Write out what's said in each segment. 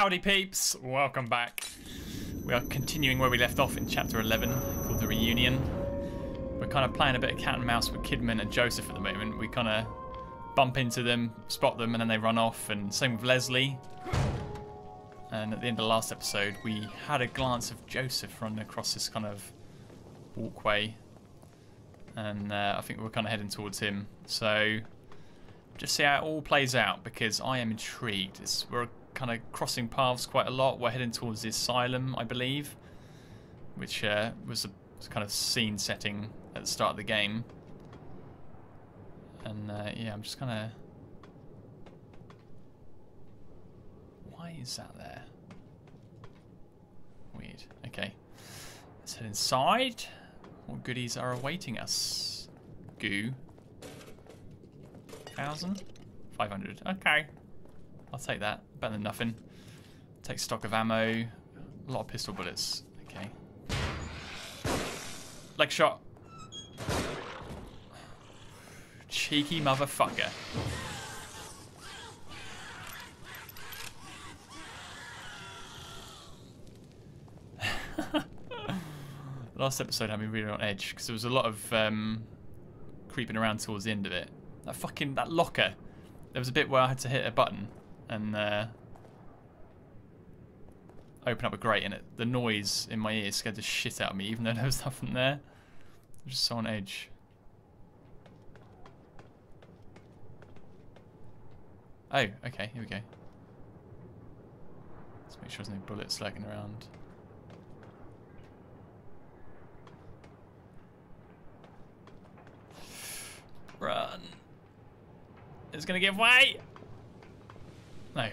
Howdy peeps, welcome back. We are continuing where we left off in chapter 11 called The Reunion. We're kind of playing a bit of cat and mouse with Kidman and Joseph at the moment. We kind of bump into them, spot them, and then they run off, and same with Leslie. And at the end of the last episode, we had a glance of Joseph running across this kind of walkway. And uh, I think we're kind of heading towards him. So just see how it all plays out because I am intrigued. It's, we're kind of crossing paths quite a lot. We're heading towards the asylum, I believe, which uh, was a kind of scene setting at the start of the game. And uh, yeah, I'm just kind of. Why is that there? Weird. Okay. Let's head inside. What goodies are awaiting us? Goo. Thousand? 500. Okay. I'll take that. Better than nothing. Take stock of ammo. A lot of pistol bullets. Okay. Leg shot. Cheeky motherfucker. Last episode had me really on edge because there was a lot of um, creeping around towards the end of it. That fucking that locker. There was a bit where I had to hit a button and uh, open up a grate, and it, the noise in my ear scared the shit out of me, even though there was nothing there. I'm just so on edge. Oh, okay, here we go. Let's make sure there's no bullets lurking around. Run. It's gonna give way! No.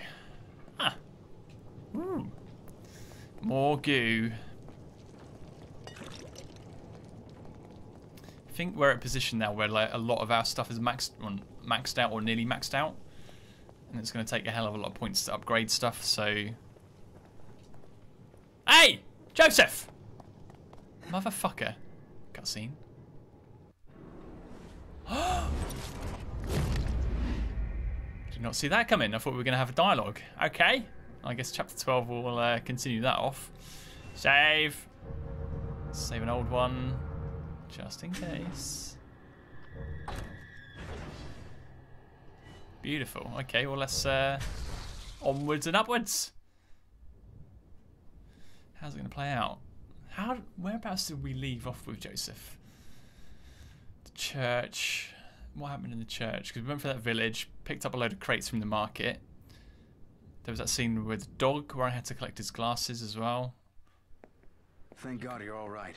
Ah. Ooh. More goo. I think we're at a position now where like a lot of our stuff is maxed, maxed out or nearly maxed out. And it's going to take a hell of a lot of points to upgrade stuff, so... Hey! Joseph! Motherfucker. Cutscene. Did not see that coming. I thought we were going to have a dialogue. Okay. I guess chapter 12 will uh, continue that off. Save. Save an old one. Just in case. Beautiful. Okay, well let's uh, onwards and upwards. How's it going to play out? How? Whereabouts did we leave off with Joseph? The church what happened in the church? Because we went for that village, picked up a load of crates from the market. There was that scene with the dog where I had to collect his glasses as well. Thank God you're all right.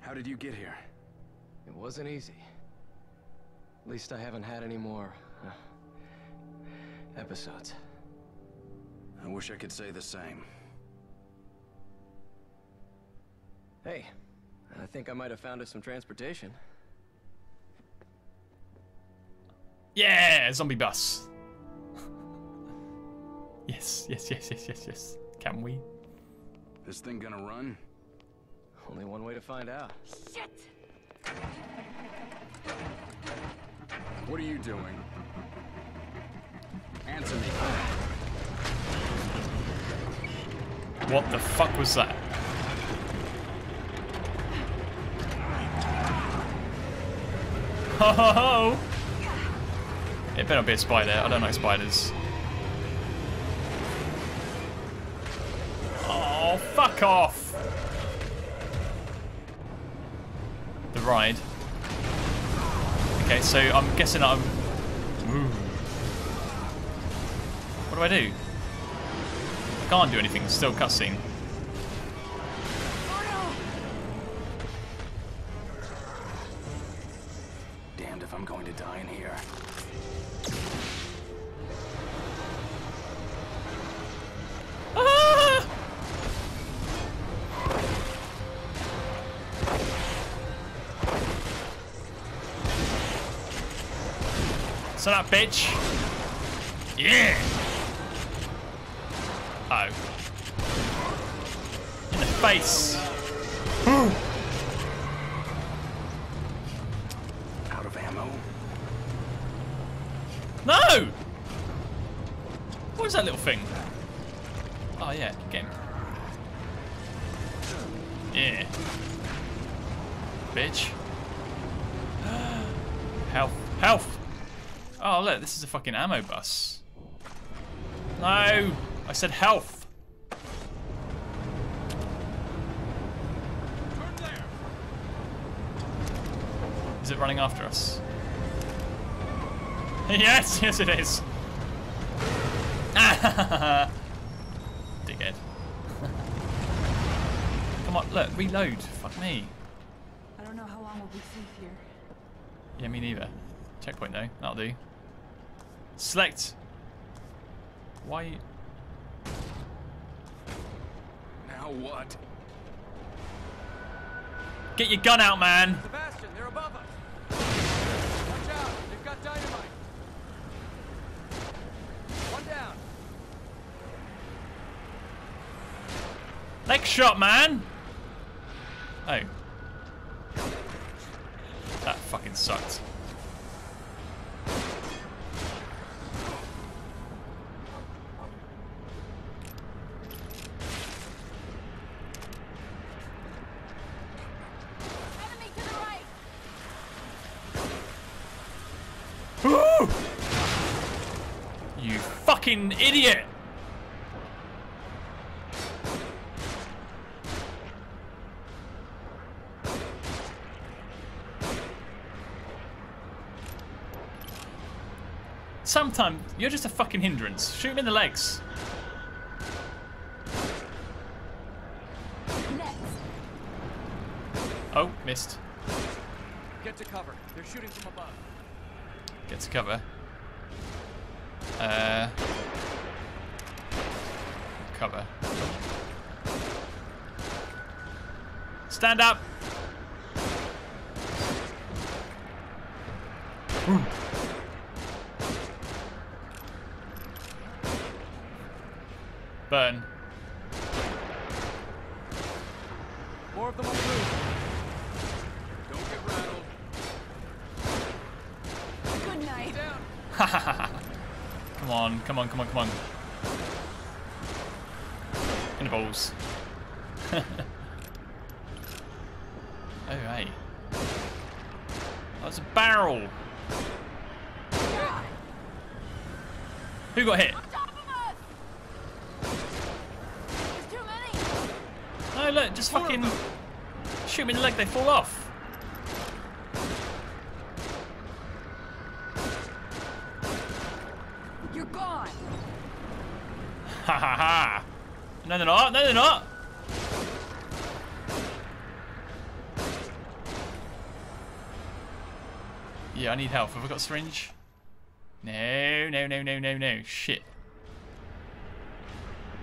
How did you get here? It wasn't easy. At least I haven't had any more uh, episodes. I wish I could say the same. Hey, I think I might have found us some transportation. Yeah, zombie bus. yes, yes, yes, yes, yes, yes. Can we? This thing gonna run? Only one way to find out. Shit! What are you doing? Answer me. What the fuck was that? Ho ho ho! It better be a spider. I don't like spiders. Oh, fuck off! The ride. Okay, so I'm guessing I'm... Ooh. What do I do? I can't do anything. It's still cutscene. Damned if I'm going to die in here. Shut up, bitch. Yeah. Oh. In the face. Out of ammo? No! What was that little thing? Oh yeah, get him. Yeah. Bitch. Health. Health! Oh look, this is a fucking ammo bus. No! I said health! Is it running after us? yes, yes it is. Dickhead. Come on, look, reload. Fuck me. I don't know how long we'll be safe here. Yeah, me neither. Checkpoint though, that'll do. Select. Why? Now what? Get your gun out, man. Sebastian, they're above us. Watch out, they've got dynamite. One down. Next shot, man. Oh. That fucking sucked. Fucking idiot! Sometimes you're just a fucking hindrance. Shoot him in the legs. Next! Oh, missed. Get to cover. They're shooting from above. Get to cover. Uh, cover. Stand up. Ooh. Burn. More of them on the move. Don't get rattled. Good night! Down. Come on, come on, come on, come on. In the balls. oh, hey. That's a barrel. Who got hit? On top of us! There's too many! No, look, just fucking shoot them in the leg, they fall off. You're gone! Ha ha ha. No, they're not. No, they're not. Yeah, I need help. Have I got a syringe? No, no, no, no, no, no. Shit.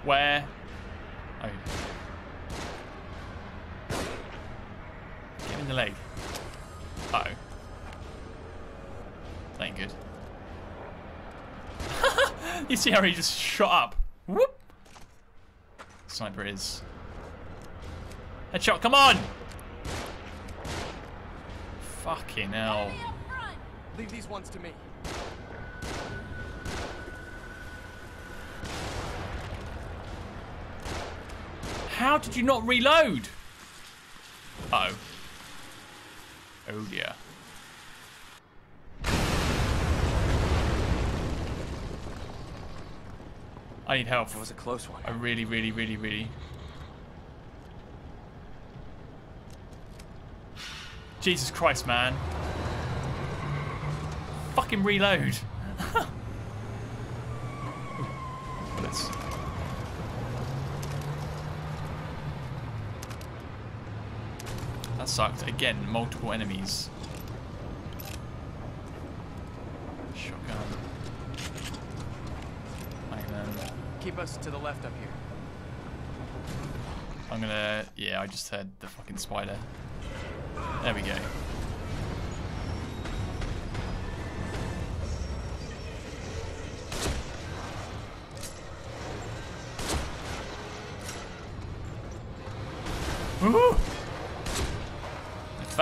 Where? Oh. Get in the leg. Uh oh. That ain't good. you see how he just shot up? Whoop! Sniper is. Headshot, come on! Fucking hell. Leave these ones to me. How did you not reload? Uh oh. Oh dear. I need help. That was a close one. I really, really, really, really. Jesus Christ, man. Fucking reload. Bullets. That sucked. Again, multiple enemies. Shotgun. Keep us to the left up here. I'm gonna. Yeah, I just heard the fucking spider. There we go.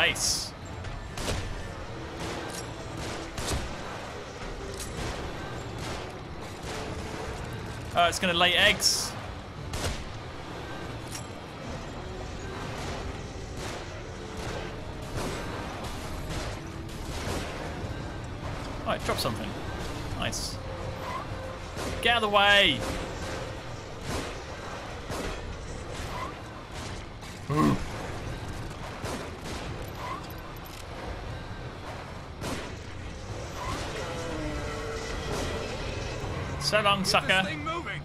Face. Oh, uh, it's gonna lay eggs. Oh, it dropped something. Nice. Get out of the way! So long, sucker. moving.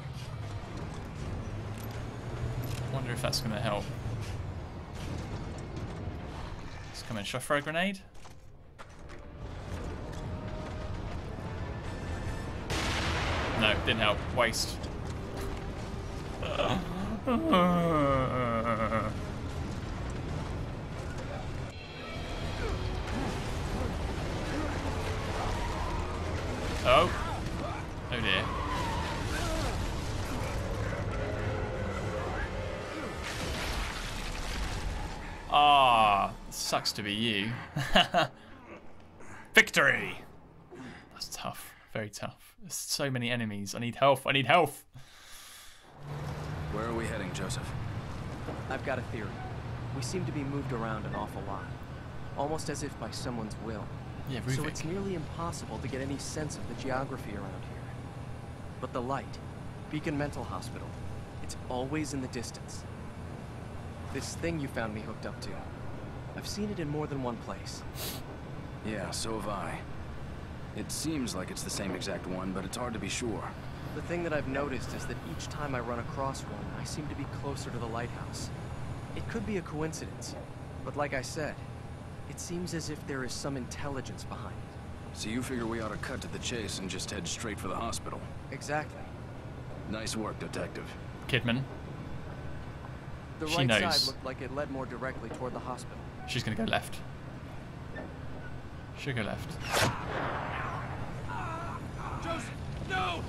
Wonder if that's gonna help. Let's come in. Should I throw a grenade? No, didn't help. Waste. Oh. sucks to be you. Victory! That's tough. Very tough. There's so many enemies. I need health. I need health. Where are we heading, Joseph? I've got a theory. We seem to be moved around an awful lot. Almost as if by someone's will. Yeah, So it's nearly impossible to get any sense of the geography around here. But the light, Beacon Mental Hospital, it's always in the distance. This thing you found me hooked up to, I've seen it in more than one place. Yeah, so have I. It seems like it's the same exact one, but it's hard to be sure. The thing that I've noticed is that each time I run across one, I seem to be closer to the lighthouse. It could be a coincidence, but like I said, it seems as if there is some intelligence behind it. So you figure we ought to cut to the chase and just head straight for the hospital. Exactly. Nice work, Detective. Kidman. The She right knows. side looked like it led more directly toward the hospital. She's gonna go left. She'll go left. Joseph, no!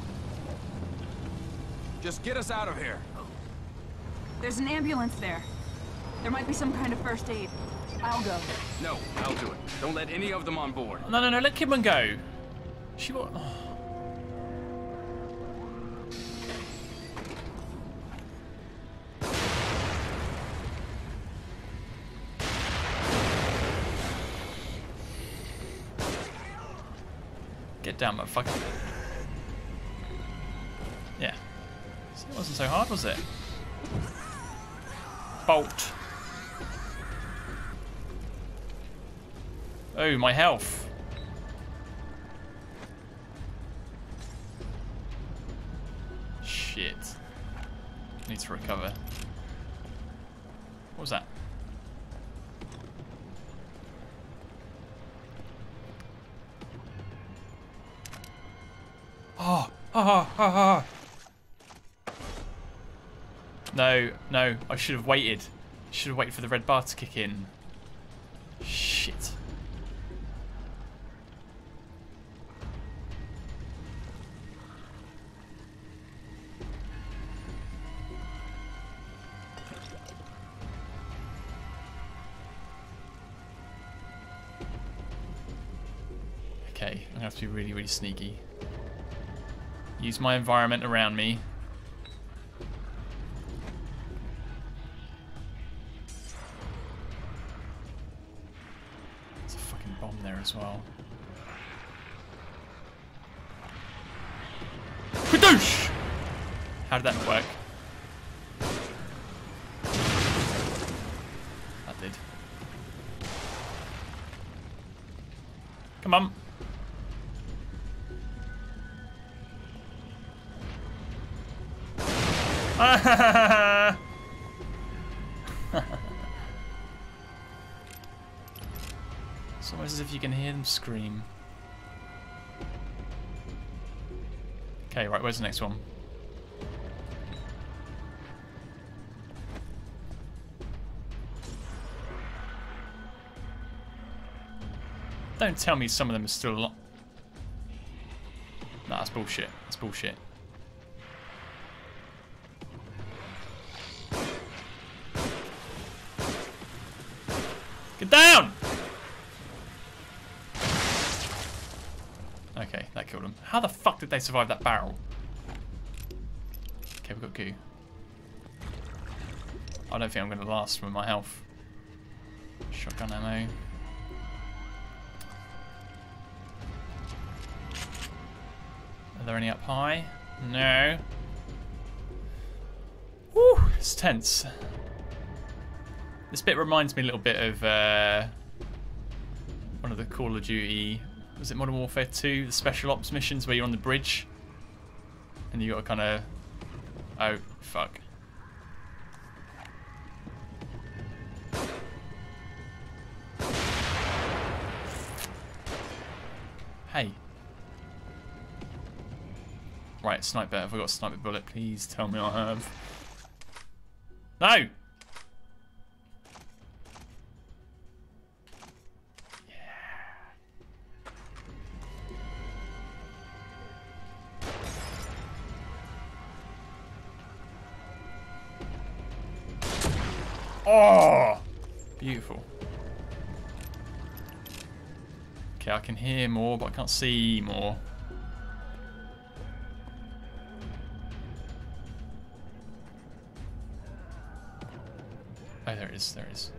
Just get us out of here. There's an ambulance there. There might be some kind of first aid. I'll go. No, I'll do it. Don't let any of them on board. No, no, no. Let Kidman go. She will. Get oh. Down, motherfucker. Yeah. See, it wasn't so hard, was it? Bolt. Oh, my health. Shit. Need to recover. What was that? Oh, oh, oh, oh. No, no, I should have waited. Should have waited for the red bar to kick in. Shit. Okay, I'm gonna have to be really, really sneaky. Use my environment around me. There's a fucking bomb there as well. Kadoosh! How did that work? That did. Come on. it's almost as if you can hear them scream. Okay, right, where's the next one? Don't tell me some of them are still alive. No, that's bullshit. That's bullshit. Down! Okay, that killed him. How the fuck did they survive that barrel? Okay, we've got goo. I don't think I'm going to last with my health. Shotgun ammo. Are there any up high? No. Woo, it's tense. This bit reminds me a little bit of uh, one of the Call of Duty, was it Modern Warfare 2, the Special Ops missions where you're on the bridge and you got to kind of, oh fuck. Hey. Right, sniper. Have I got a sniper bullet? Please tell me I have. No! Hear more, but I can't see more. Oh, there it is, there it is.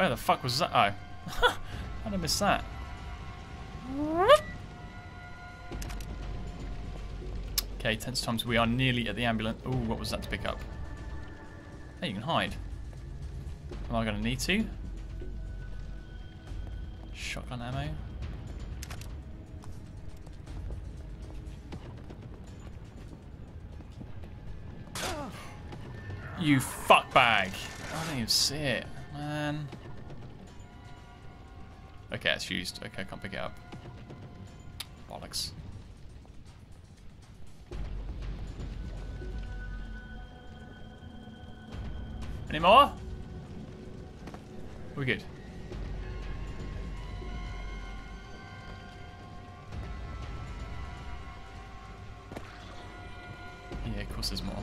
Where the fuck was that? Oh. How did I miss that? Okay, tense times. We are nearly at the ambulance. Ooh, what was that to pick up? Hey, you can hide. Am I going to need to? Shotgun ammo. You fuckbag. I don't even see it, man. Okay, it's used. Okay, I can't pick it up. Bollocks. Any more? We're good. Yeah, of course there's more.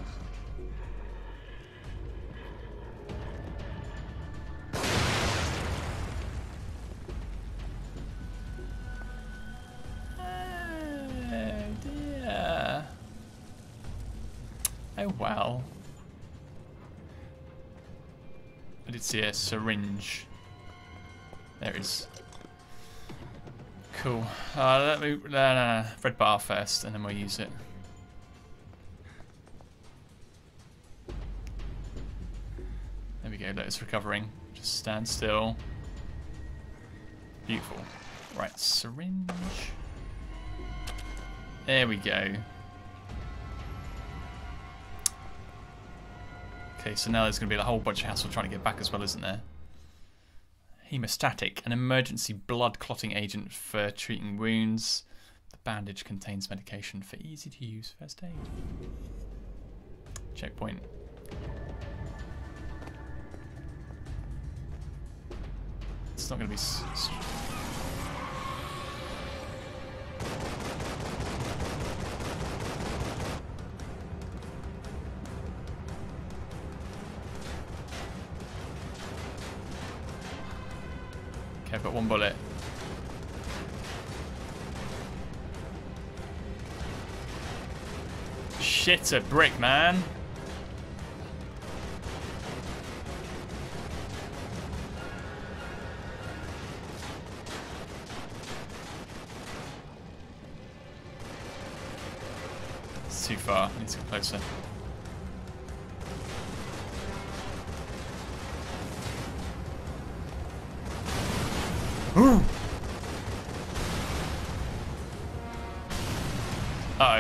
I did see a syringe. There it is. Cool. Uh, let me. No, no, no. Red bar first, and then we'll use it. There we go. Lotus recovering. Just stand still. Beautiful. Right, syringe. There we go. Okay, so now there's going to be a whole bunch of hassle trying to get back as well, isn't there? Hemostatic, an emergency blood clotting agent for treating wounds. The bandage contains medication for easy to use first aid. Checkpoint. It's not going to be. Okay, got one bullet. Shit, a brick, man.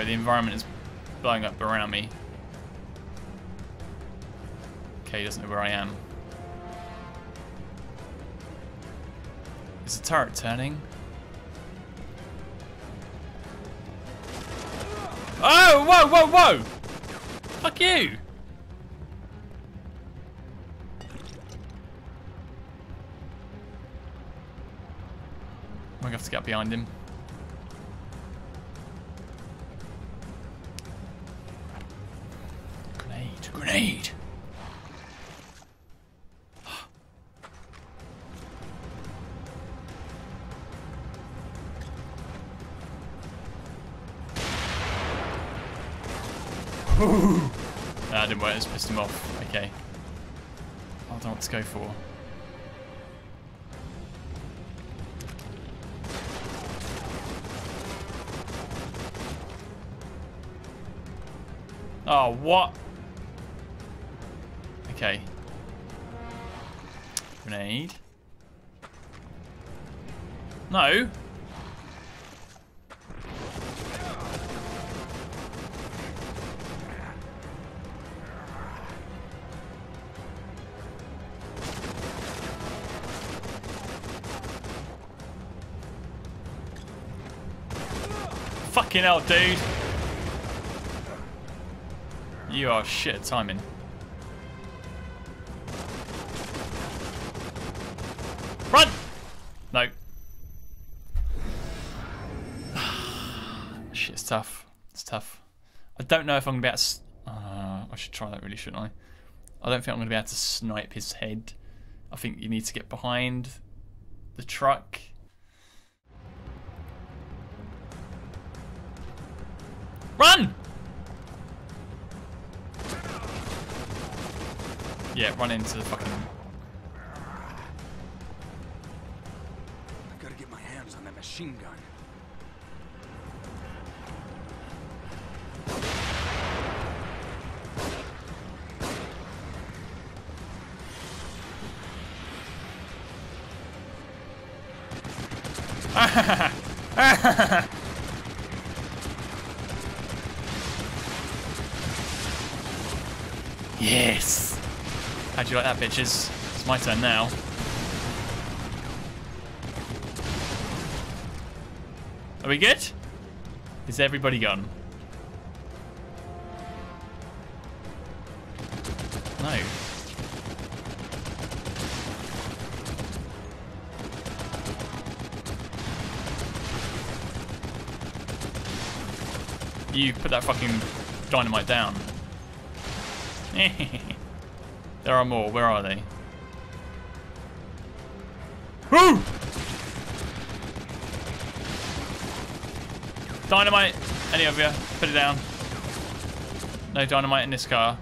The environment is blowing up around me. Okay, he doesn't know where I am. Is the turret turning? Oh, whoa, whoa, whoa! Fuck you! I'm gonna have to get behind him. Pissed him off. Okay. I don't know what to go for. Oh, what? Okay. Grenade. No. Fucking hell, dude. You are shit at timing. Run! No. shit, it's tough. It's tough. I don't know if I'm going to be able to... Uh, I should try that really, shouldn't I? I don't think I'm going to be able to snipe his head. I think you need to get behind the truck. Run! Yeah, run into the fucking... I gotta get my hands on that machine gun. You that, bitches? It's my turn now. Are we good? Is everybody gone? No. You put that fucking dynamite down. there are more. Where are they? Woo! Dynamite! Any of you? Put it down. No dynamite in this car.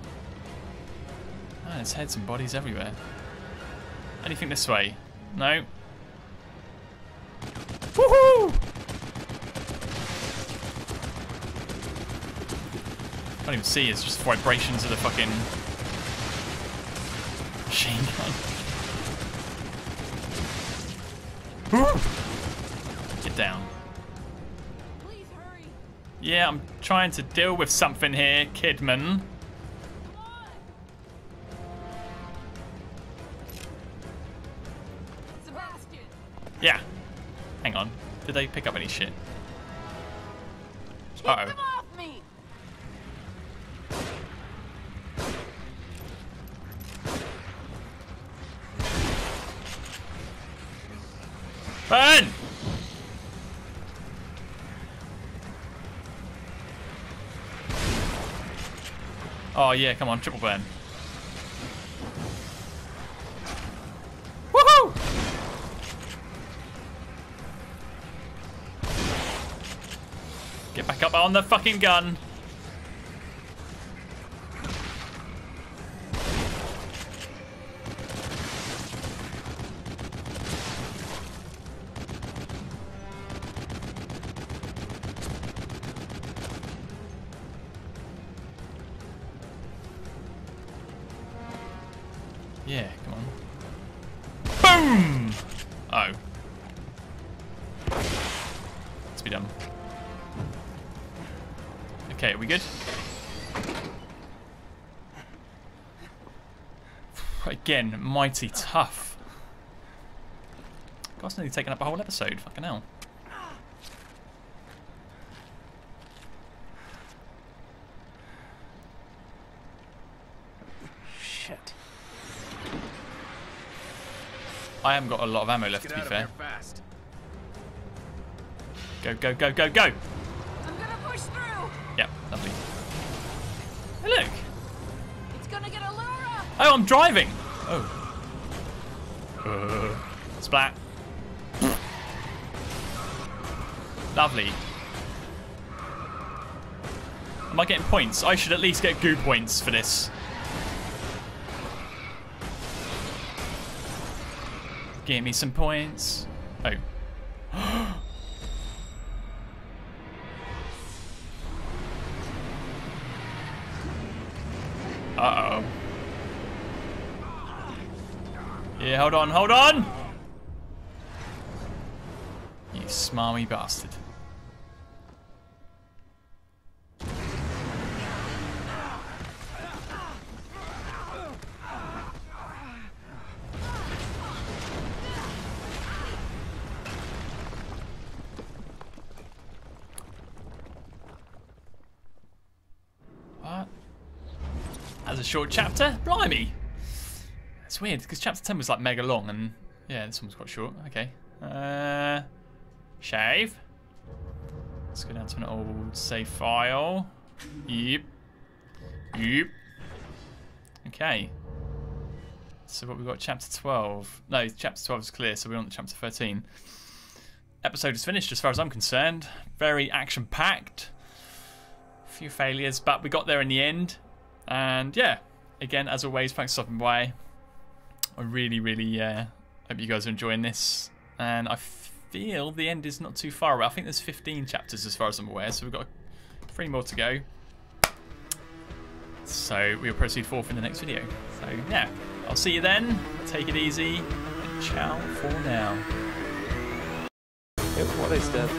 Oh, there's heads and bodies everywhere. Anything this way? No. Woohoo! Can't even see, it's just vibrations of the fucking machine gun. Get down. Yeah, I'm trying to deal with something here, Kidman. Yeah. Hang on. Did they pick up any shit? Uh-oh. them off me. Burn! Oh Oh, yeah, come on, triple burn. Woohoo! Get back up on the fucking gun. Again, mighty tough. God's nearly taken up a whole episode. Fucking hell. Shit. I haven't got a lot of ammo left, to be fair. fast. Go, go, go, go, go! I'm gonna push through. Yep, lovely. Hey, look! It's gonna get Allura. Oh, I'm driving! Oh. Uh, splat. Lovely. Am I getting points? I should at least get goo points for this. Give me some points. Oh. Uh-oh. Yeah, hold on, hold on! You smarmy bastard. What? Was a short chapter. Blimey. It's weird because chapter 10 was like mega long and yeah, this one was quite short. Okay. Uh, shave. Let's go down to an old save file. Yep. Yep. Okay. So what we've got? Chapter 12. No, chapter 12 is clear, so we're on to chapter 13. Episode is finished as far as I'm concerned. Very action packed. A Few failures, but we got there in the end. And yeah, again, as always, thanks for stopping by. I really, really uh, hope you guys are enjoying this. And I feel the end is not too far away. I think there's 15 chapters as far as I'm aware, so we've got three more to go. So we'll proceed forth in the next video. So yeah, I'll see you then. Take it easy. And ciao for now. Yep, what is that?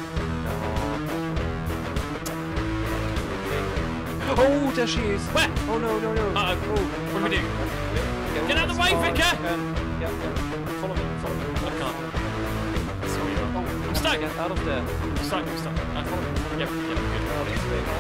Oh, there she is! Where? Oh no, no, no! Uh-oh. Oh, What do we do? Get, Get out of the way, Vicar! Um, yeah, yeah. Follow me, follow me. I can't. I'm stuck. Get out of there. I'm stuck. I'm stuck. Uh, yep, yep, good. Oh.